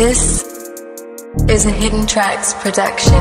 This is a Hidden Tracks production.